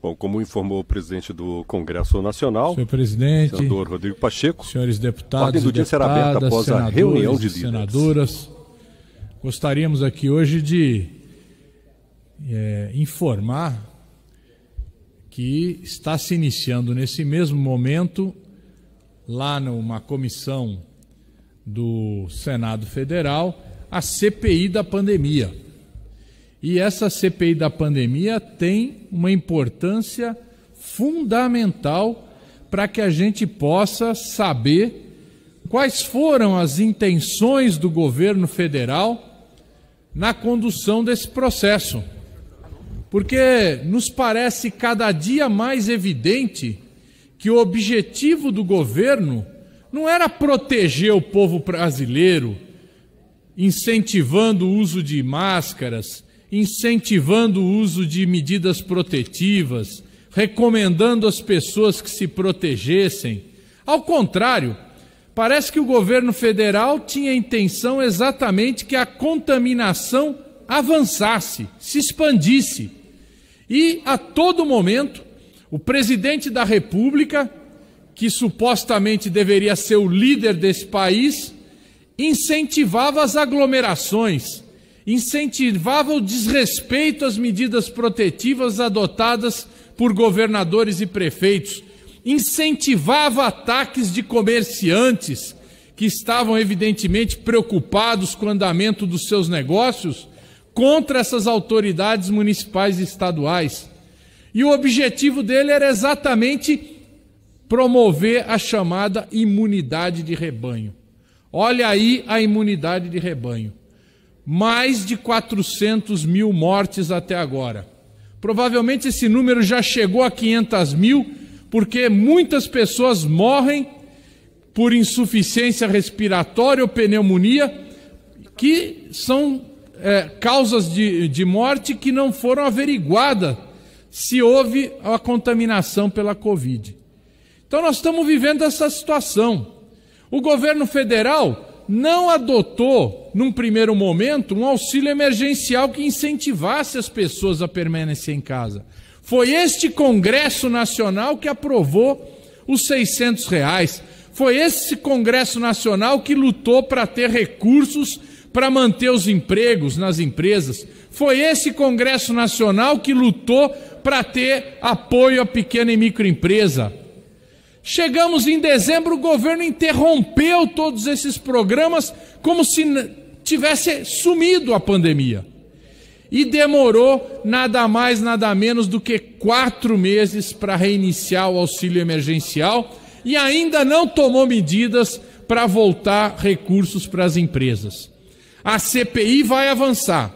Bom, como informou o presidente do Congresso Nacional, senhor presidente, senador Rodrigo Pacheco, senhores deputados, a ordem do dia será aberta após a reunião de líderes. senadoras. Gostaríamos aqui hoje de é, informar que está se iniciando nesse mesmo momento, lá numa comissão do Senado Federal, a CPI da pandemia. E essa CPI da pandemia tem uma importância fundamental para que a gente possa saber quais foram as intenções do governo federal na condução desse processo. Porque nos parece cada dia mais evidente que o objetivo do governo não era proteger o povo brasileiro, incentivando o uso de máscaras, incentivando o uso de medidas protetivas, recomendando às pessoas que se protegessem. Ao contrário, parece que o governo federal tinha a intenção exatamente que a contaminação avançasse, se expandisse. E a todo momento, o presidente da República, que supostamente deveria ser o líder desse país, incentivava as aglomerações incentivava o desrespeito às medidas protetivas adotadas por governadores e prefeitos, incentivava ataques de comerciantes que estavam evidentemente preocupados com o andamento dos seus negócios contra essas autoridades municipais e estaduais. E o objetivo dele era exatamente promover a chamada imunidade de rebanho. Olha aí a imunidade de rebanho mais de 400 mil mortes até agora. Provavelmente esse número já chegou a 500 mil, porque muitas pessoas morrem por insuficiência respiratória ou pneumonia, que são é, causas de, de morte que não foram averiguadas se houve a contaminação pela Covid. Então nós estamos vivendo essa situação. O governo federal não adotou, num primeiro momento, um auxílio emergencial que incentivasse as pessoas a permanecer em casa. Foi este Congresso Nacional que aprovou os 600 reais. Foi esse Congresso Nacional que lutou para ter recursos para manter os empregos nas empresas. Foi esse Congresso Nacional que lutou para ter apoio à pequena e microempresa. Chegamos em dezembro, o governo interrompeu todos esses programas como se tivesse sumido a pandemia. E demorou nada mais, nada menos do que quatro meses para reiniciar o auxílio emergencial e ainda não tomou medidas para voltar recursos para as empresas. A CPI vai avançar.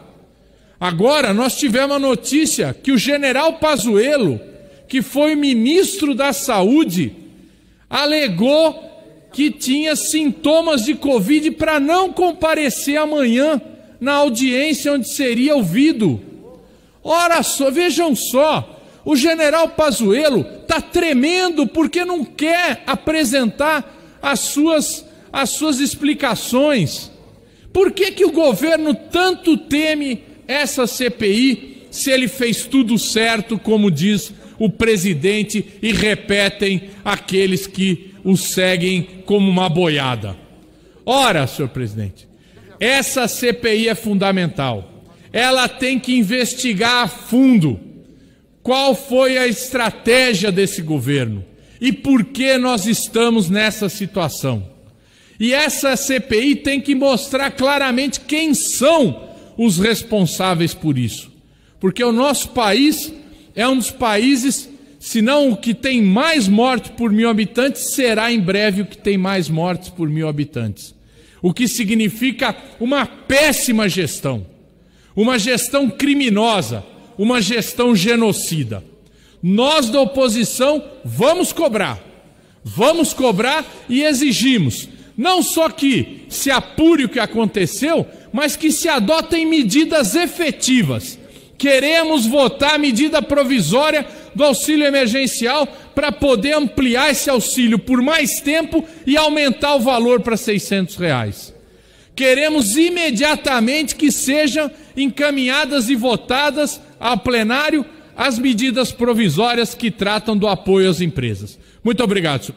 Agora, nós tivemos a notícia que o general Pazuello, que foi ministro da Saúde, alegou que tinha sintomas de Covid para não comparecer amanhã na audiência onde seria ouvido. Ora só, vejam só, o general Pazuello está tremendo porque não quer apresentar as suas, as suas explicações. Por que, que o governo tanto teme essa CPI se ele fez tudo certo, como diz o presidente e repetem aqueles que o seguem como uma boiada. Ora, senhor presidente, essa CPI é fundamental. Ela tem que investigar a fundo qual foi a estratégia desse governo e por que nós estamos nessa situação. E essa CPI tem que mostrar claramente quem são os responsáveis por isso. Porque o nosso país é um dos países, se não o que tem mais mortes por mil habitantes, será em breve o que tem mais mortes por mil habitantes. O que significa uma péssima gestão, uma gestão criminosa, uma gestão genocida. Nós da oposição vamos cobrar, vamos cobrar e exigimos não só que se apure o que aconteceu, mas que se adotem medidas efetivas Queremos votar a medida provisória do auxílio emergencial para poder ampliar esse auxílio por mais tempo e aumentar o valor para 600 reais. Queremos imediatamente que sejam encaminhadas e votadas ao plenário as medidas provisórias que tratam do apoio às empresas. Muito obrigado.